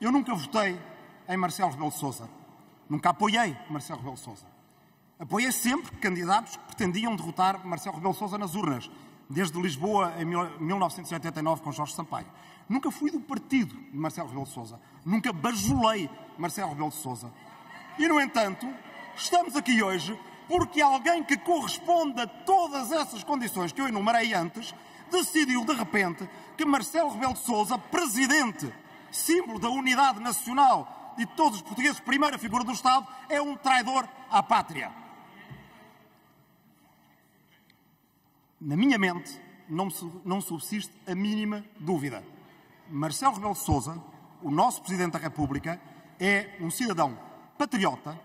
Eu nunca votei em Marcelo Rebelo Sousa. Nunca apoiei Marcelo Rebelo Sousa. Apoiei sempre candidatos que pretendiam derrotar Marcelo Rebelo Sousa nas urnas, desde Lisboa em 1989 com Jorge Sampaio. Nunca fui do partido de Marcelo Rebelo de Sousa. Nunca bajulei Marcelo Rebelo de Sousa. E, no entanto, estamos aqui hoje porque alguém que corresponde a todas essas condições que eu enumerei antes decidiu, de repente, que Marcelo Rebelo de Sousa, presidente, símbolo da unidade nacional de todos os portugueses, primeira figura do Estado, é um traidor à pátria. Na minha mente, não, não subsiste a mínima dúvida. Marcelo Rebelo de Sousa, o nosso Presidente da República, é um cidadão patriota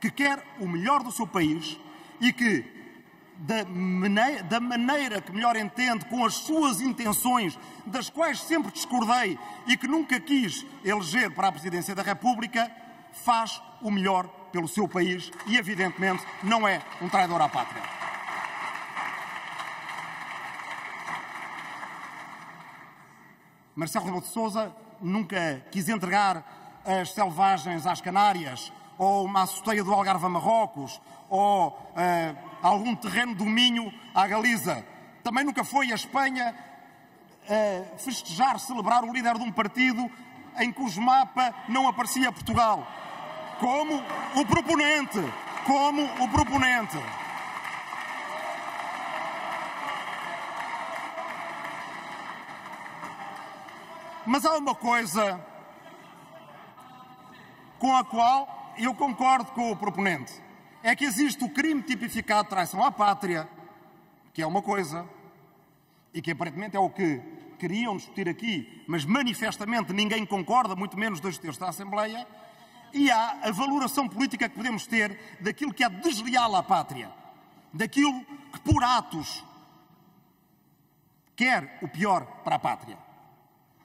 que quer o melhor do seu país e que, da maneira, que melhor entende, com as suas intenções, das quais sempre discordei e que nunca quis eleger para a Presidência da República, faz o melhor pelo seu país e, evidentemente, não é um traidor à pátria. Marcelo Rebelo de Sousa nunca quis entregar as selvagens às Canárias, ou uma assoteia do Algarve a Marrocos, ou uh, algum terreno do Minho à Galiza. Também nunca foi a Espanha uh, festejar, celebrar o líder de um partido em cujo mapa não aparecia Portugal. Como o proponente. Como o proponente. Mas há uma coisa com a qual eu concordo com o proponente. É que existe o crime tipificado de traição à pátria, que é uma coisa, e que aparentemente é o que queriam discutir aqui, mas manifestamente ninguém concorda, muito menos dois terços da Assembleia, e há a valoração política que podemos ter daquilo que é desleal à pátria, daquilo que por atos quer o pior para a pátria.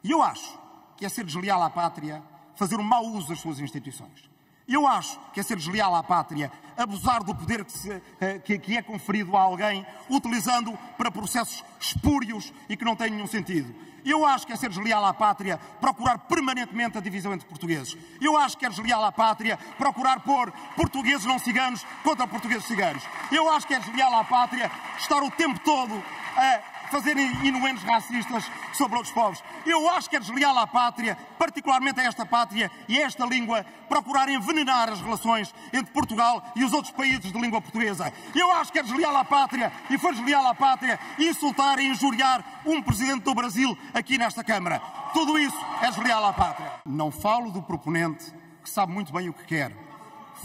E eu acho que é ser desleal à pátria fazer um mau uso das suas instituições. Eu acho que é ser desleal à pátria abusar do poder que, se, eh, que, é conferido a alguém, utilizando para processos espúrios e que não têm nenhum sentido. Eu acho que é ser desleal à pátria procurar permanentemente a divisão entre portugueses. Eu acho que é desleal à pátria procurar pôr portugueses não ciganos contra portugueses ciganos. Eu acho que é desleal à pátria estar o tempo todo a fazerem inuendos racistas sobre outros povos. Eu acho que é desleal à pátria, particularmente a esta pátria e a esta língua, procurar envenenar as relações entre Portugal e os outros países de língua portuguesa. Eu acho que é desleal à pátria e foi desleal à pátria insultar e injuriar um presidente do Brasil aqui nesta Câmara. Tudo isso é desleal à pátria. Não falo do proponente que sabe muito bem o que quer.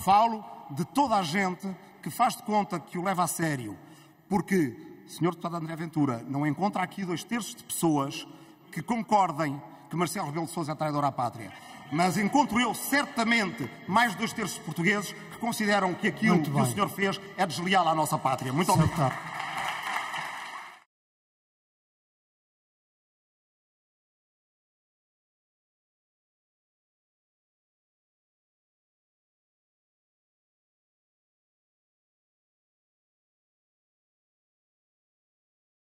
Falo de toda a gente que faz de conta que o leva a sério. Porque Senhor Deputado André Ventura, não encontra aqui dois terços de pessoas que concordem que Marcelo Rebelo de Sousa é traidor à pátria. Mas encontro eu, certamente, mais de dois terços de portugueses que consideram que aquilo que o senhor fez é desleal à nossa pátria. Muito obrigado.